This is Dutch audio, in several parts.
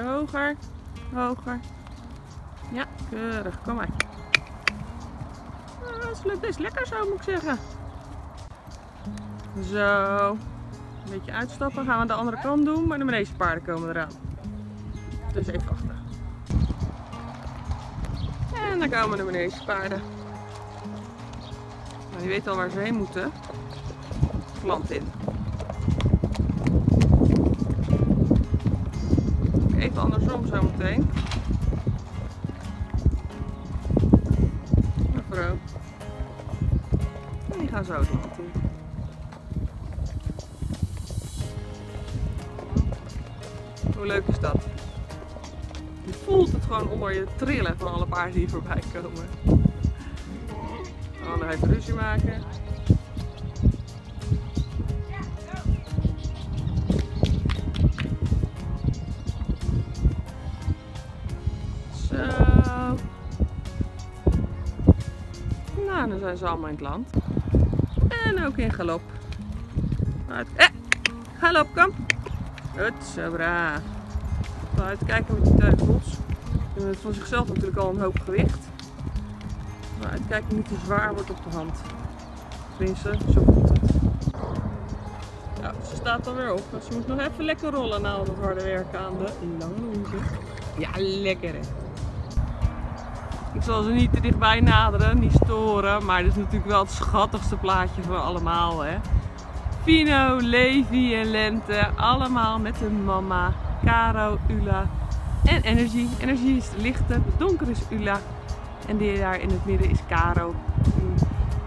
Hoger. Hoger. Ja, keurig. Kom maar. Ah, het lukt best lekker zo, moet ik zeggen. Zo. Een beetje uitstappen. Gaan we aan de andere kant doen, maar de meeste paarden komen eraan. Dus even wachten. En dan komen de meeste paarden. Nou, die weten al waar ze heen moeten. Plant in. Even andersom zo meteen. Mevrouw. En die gaan zo in. Hoe leuk is dat? Je voelt het gewoon onder je trillen van alle paarden die voorbij komen. Oh, dan even ruzie maken. Nou, dan zijn ze allemaal in het land. En ook in galop. Uit. Eh, galop, kom. Goed, zo braaf. Wel uitkijken met die teugels. Die hebben van zichzelf natuurlijk al een hoop gewicht. Maar uitkijken niet te zwaar wordt op de hand. Tenminste, zo voelt het. Ja, ze staat er weer op. maar Ze moet nog even lekker rollen na al dat harde werken aan de lange hoeven. Ja, lekker hè. Ik zal ze niet te dichtbij naderen, niet storen. Maar dit is natuurlijk wel het schattigste plaatje van allemaal hè. Fino, Levi en Lente, allemaal met hun mama, Caro, Ula en Energy. Energy is de lichte, de donkere is Ula en die daar in het midden is Caro.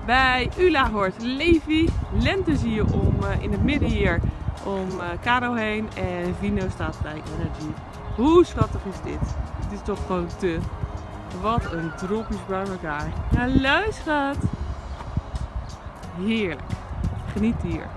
Bij Ula hoort Levi, Lente zie je om, uh, in het midden hier om uh, Caro heen en Vino staat bij Energy. Hoe schattig is dit? Het is toch gewoon te. Wat een tropisch bij elkaar. Hallo schat. Heerlijk. Geniet hier.